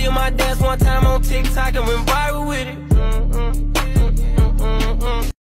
did my dance one time on TikTok and.